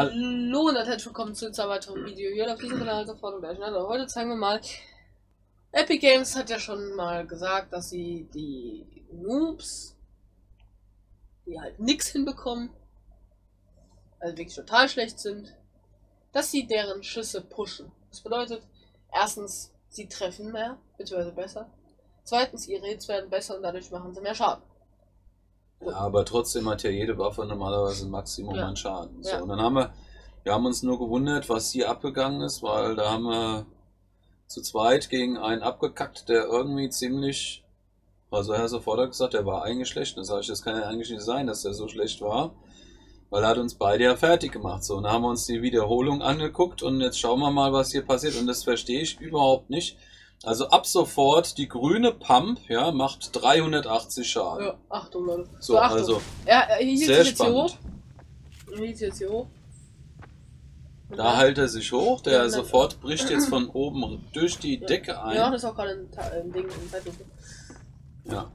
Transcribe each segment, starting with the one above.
Hallo und herzlich willkommen zu einem weiteren Video hier auf diesem Kanal gleich. Also heute zeigen wir mal, Epic Games hat ja schon mal gesagt, dass sie die Noobs, die halt nichts hinbekommen, also wirklich total schlecht sind, dass sie deren Schüsse pushen. Das bedeutet, erstens, sie treffen mehr, beziehungsweise besser. Zweitens, ihre Hits werden besser und dadurch machen sie mehr Schaden. Ja, aber trotzdem hat ja jede Waffe normalerweise ein Maximum Ja. an Schaden. So, Ja. Und dann haben wir, wir haben uns nur gewundert, was hier abgegangen ist, weil da haben wir zu zweit gegen einen abgekackt, der irgendwie ziemlich, also Herr sofort hat gesagt, der war eigentlich schlecht. Das ich, das kann ja eigentlich nicht sein, dass der so schlecht war, weil er hat uns beide ja fertig gemacht. So, und dann haben wir uns die Wiederholung angeguckt und jetzt schauen wir mal, was hier passiert. Und das verstehe ich überhaupt nicht. Also ab sofort die grüne Pump, ja, macht 380 Schaden. Ja, Achtung, Leute. So, Achtung. also Er, er hielt sehr sich jetzt hier hoch. Er hielt sich jetzt hier hoch. Und Da hält er sich hoch, der Ja, sofort bricht jetzt von oben durch die Ja. Decke ein. Ja, das ist auch gerade ein, ein Ding im Zeitlupe. Ja.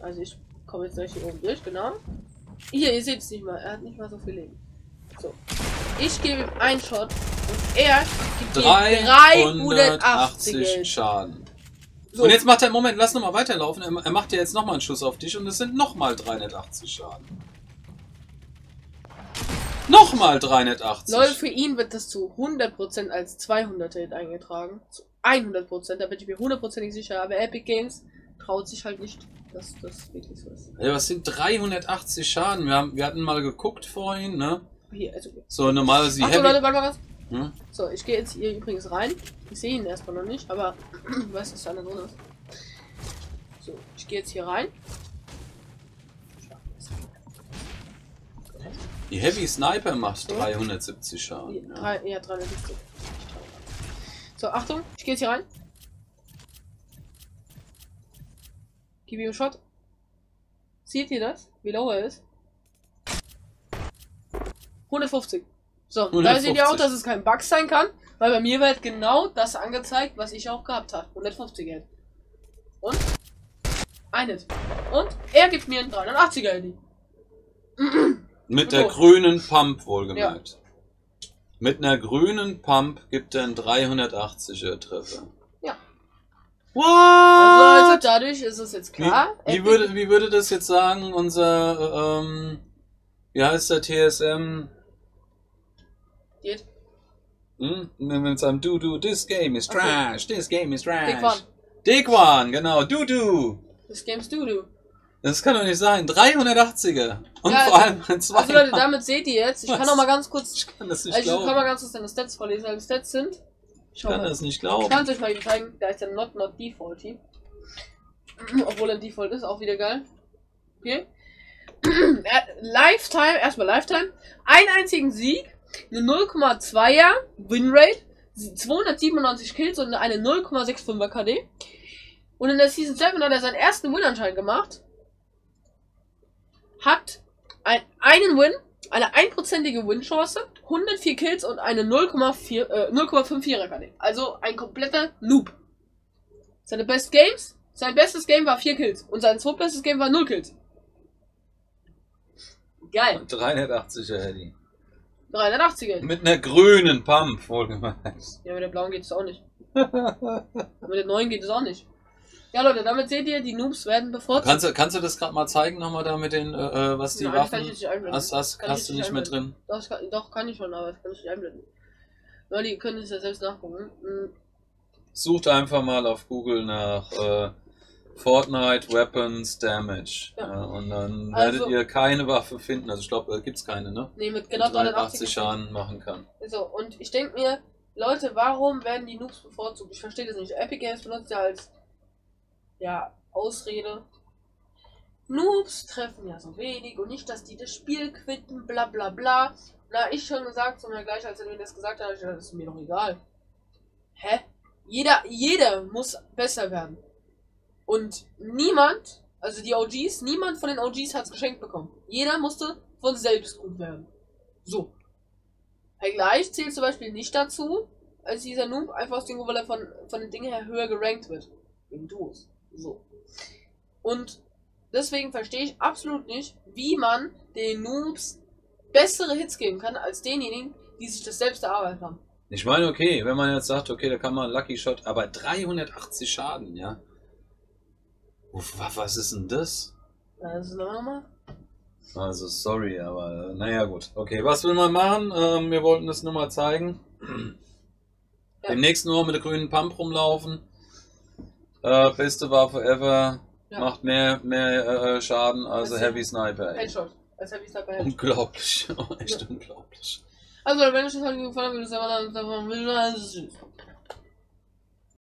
Also ich komme jetzt gleich hier oben durch, genau. Hier, ihr seht es nicht mal, er hat nicht mal so viel Leben. So. Ich gebe ihm einen Shot und er gibt mir 380 380 Geld. Schaden. So. Und jetzt macht er, Moment, lass nochmal weiterlaufen. Er, macht ja jetzt nochmal einen Schuss auf dich und es sind nochmal 380 Schaden. Nochmal 380. Leute, für ihn wird das zu 100% als 200 Hit eingetragen. Zu 100%, da bin ich mir hundertprozentig sicher. Aber Epic Games traut sich halt nicht, dass das wirklich so ist. Ja, was sind 380 Schaden? Wir, haben, wir hatten mal geguckt vorhin, ne? Hier, also. So, normalerweise die Achtung. Leute, warte mal was. Hm? So, ich gehe jetzt hier übrigens rein. Ich sehe ihn erstmal noch nicht, aber ich weiß, dass da einer drin ist. So, ich gehe jetzt hier rein. Die Heavy Sniper macht 370 Schaden. Ja. Drei, ja, 370. So, Achtung, ich gehe jetzt hier rein. Gib ihm einen Shot. Seht ihr das? Wie low er ist? 150. So, da 150. seht ihr auch, dass es kein Bug sein kann, weil bei mir wird genau das angezeigt, was ich auch gehabt habe. 150 Geld. Und? Ein Hit. Und er gibt mir einen 380er Handy. Mit der grünen Pump wohlgemerkt. Mit einer grünen Pump gibt er einen 380er Treffer. Ja. What? Also, also dadurch ist es jetzt wie, klar. wie, Epic- würde, wie würde das jetzt sagen, unser, äh, ähm, wie heißt der TSM? Geht. Hm? Mit seinem Du-Du, this game is trash, this game is trash. Dick One. Genau, Du-Du. Das Games do do. Das kann doch nicht sein, 380er. Und Ja, vor allem ein zwei. Also Leute, damit seht ihr jetzt. Ich kann Was? noch mal ganz kurz. ich kann das nicht Also ich kann glauben. mal ganz kurz deine Stats vorlesen. Deine Stats sind. Ich kann mal. das nicht Ich glauben. kann es euch mal zeigen. Da ist der Not Not Default Team. Obwohl er Default ist, auch wieder geil. Okay. Hat Lifetime, erstmal Lifetime. Einen einzigen Sieg, eine 0,2er Winrate, 297 Kills und eine 0,65er KD. Und in der Season 7 hat er seinen ersten Win anscheinend gemacht. Hat ein, einen Win, eine einprozentige Win-Chance, 104 Kills und eine 0,4, äh, 0,54er KD. Also ein kompletter Noob. Seine Best Games, sein bestes Game war 4 Kills und sein zweitbestes Game war 0 Kills. Geil. 380er Heady. 380er. Mit einer grünen Pump, wohlgemerkt. Ja, mit der blauen geht es auch nicht. mit der neuen geht es auch nicht. Ja, Leute, damit seht ihr, die Noobs werden bevorzugt. Kannst du, kannst du das gerade mal zeigen, nochmal da mit den, äh, äh, was die Nein, das kann Waffen... ich nicht einblenden. Hast, hast, Kann hast du nicht mehr einblenden. drin? Das kann, doch, kann ich schon, aber das kann ich nicht einblenden. Leute, ihr könnt es ja selbst nachgucken. Hm, Sucht einfach mal auf Google nach äh, Fortnite Weapons Damage. Ja. Ja. und dann Also- werdet ihr keine Waffe finden. Also ich glaube, da gibt's keine, ne? Nee, mit genau 380 380 Schaden machen kann. So, und ich denke mir, Leute, warum werden die Noobs bevorzugt? Ich verstehe das nicht. Epic Games benutzt ja als ja, Ausrede. Noobs treffen ja so wenig und nicht, dass die das Spiel quitten, bla bla bla. Na, ich schon gesagt mir gleich, als er mir das gesagt hat, ich das ist mir doch egal. Hä? Jeder, jeder muss besser werden. Und niemand, also die OGs, niemand von den OGs hat es geschenkt bekommen. Jeder musste von selbst gut werden. So. Vergleich zählt zum Beispiel nicht dazu, als dieser Noob einfach aus dem Grund, weil er von, von den Dingen her höher gerankt wird. Im Duos. So. Und deswegen verstehe ich absolut nicht, wie man den Noobs bessere Hits geben kann als denjenigen, die sich das selbst erarbeitet haben. Ich meine, okay, wenn man jetzt sagt, okay, da kann man Lucky Shot, aber 380 Schaden, ja. Was ist denn das? Das ist nochmal. Also, sorry, aber naja, gut. Okay, was will man machen? Ähm, wir wollten das nur mal zeigen. Ja. Demnächst nur mit der grünen Pump rumlaufen. Äh, beste Waffe ever. Ja. Macht mehr, mehr äh, Schaden als Als Heavy Sniper. Headshot. Als Heavy Sniper Headshot. Unglaublich. Echt unglaublich. Also, wenn euch das heute gefallen hat, würde ich sagen, dann sagen wir,